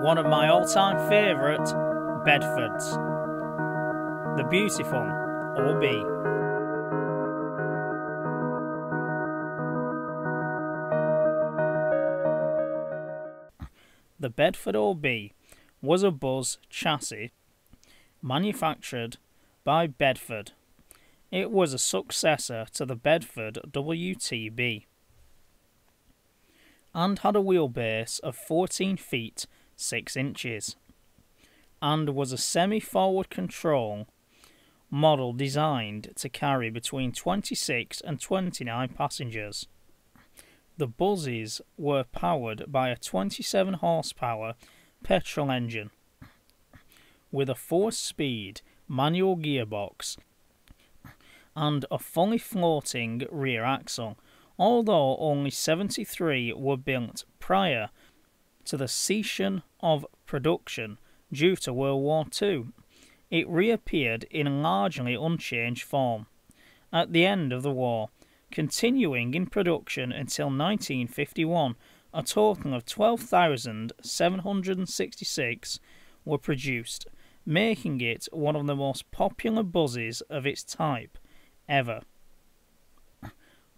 one of my all time favourite Bedfords. The beautiful OB. The Bedford OB was a Buzz chassis manufactured by Bedford. It was a successor to the Bedford WTB and had a wheelbase of 14 feet 6 inches and was a semi forward control model designed to carry between 26 and 29 passengers. The buses were powered by a 27 horsepower petrol engine with a 4 speed manual gearbox and a fully floating rear axle, although only 73 were built prior to the cessation of production due to World War II. It reappeared in largely unchanged form at the end of the war, continuing in production until 1951. A total of 12,766 were produced, making it one of the most popular buses of its type ever.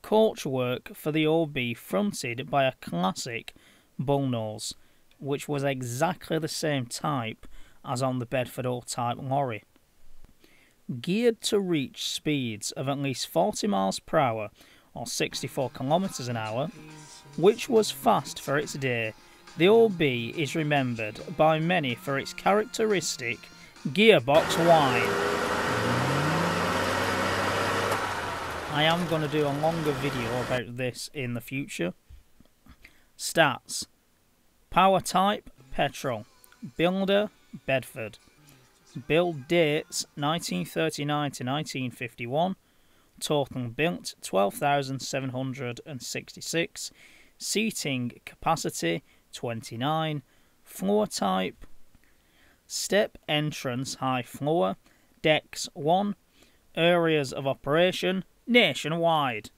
Coachwork for the OB fronted by a classic bullnose, which was exactly the same type as on the Bedford O type lorry. Geared to reach speeds of at least 40 miles per hour or 64 kilometers an hour, which was fast for its day, the OB is remembered by many for its characteristic gearbox whine. I am going to do a longer video about this in the future. Stats Power type petrol. Builder Bedford. Build dates 1939 to 1951. Total built 12,766. Seating capacity 29. Floor type Step entrance high floor. Decks 1. Areas of operation nationwide.